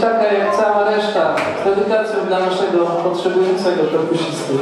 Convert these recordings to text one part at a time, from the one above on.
taka jak cała reszta, z dedykacją dla naszego potrzebującego perkusisty.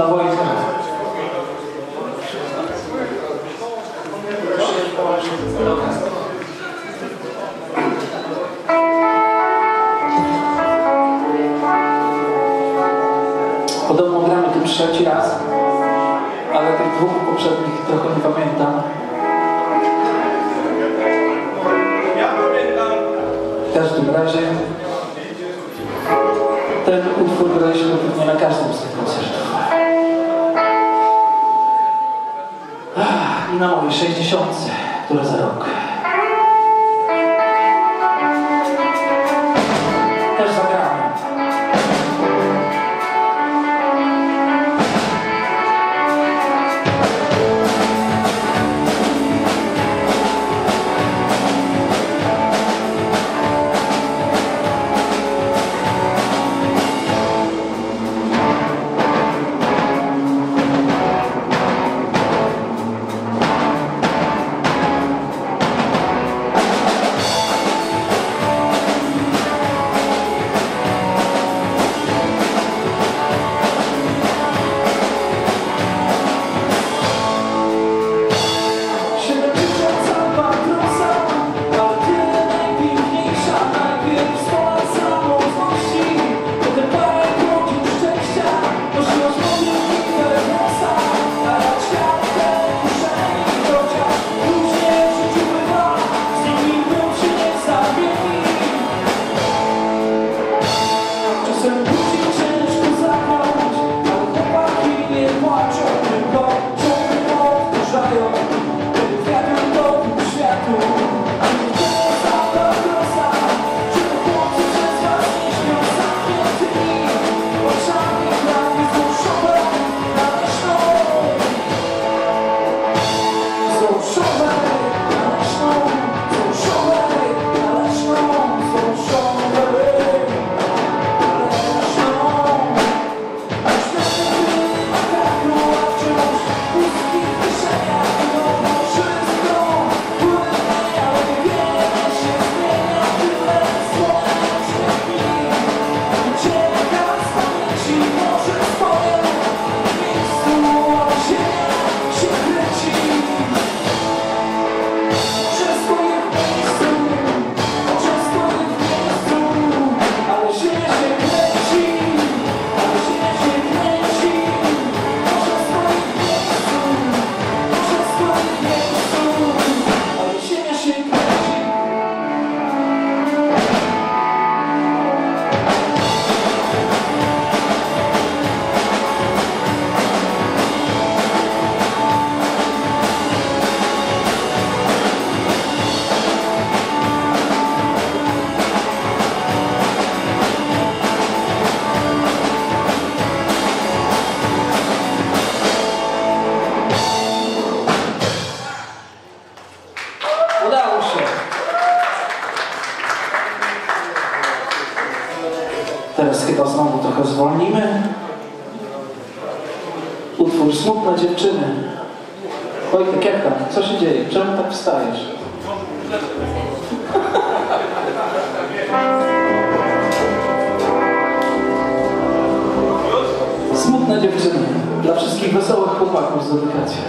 Dla Wojtka. Podobno gramy tym trzeci raz, ale tych dwóch poprzednich trochę nie pamiętam. W każdym razie ten utwór graliśmy pewnie na każdym I na mojej 60, która za rok. Kurwa dziewczyny. Wojtek, jak? Co się dzieje? Czemu tak wstajesz? Smutna dziewczyna. Dla wszystkich wesołych chłopaków z dedykacją.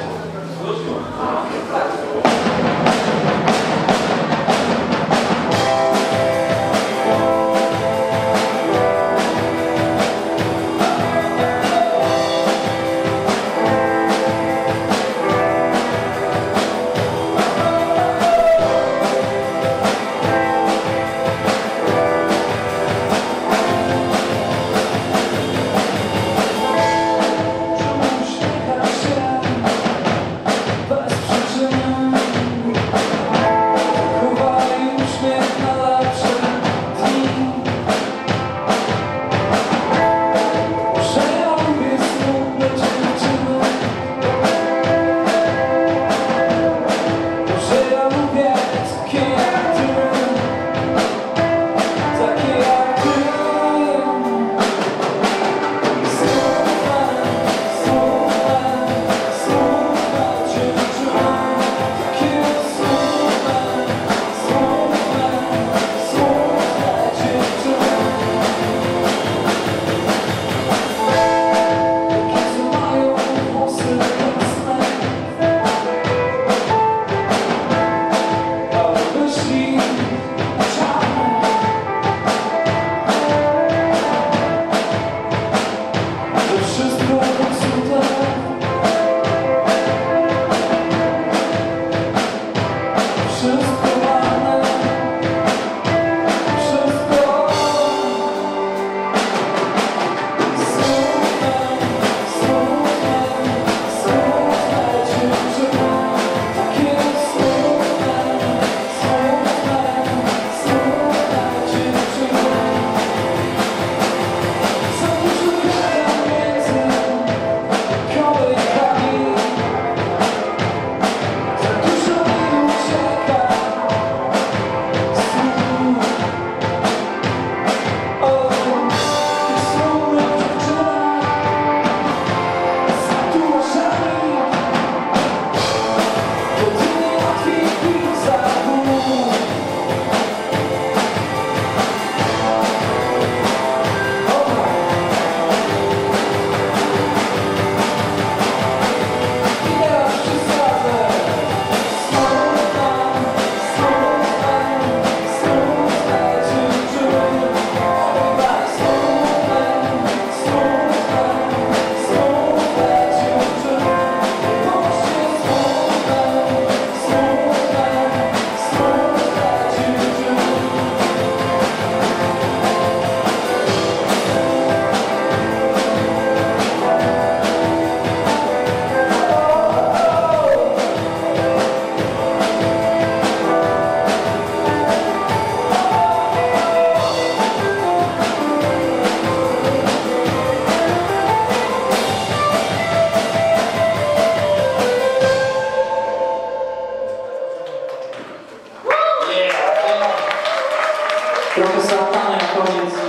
comments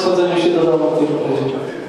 se fazer justiça gente.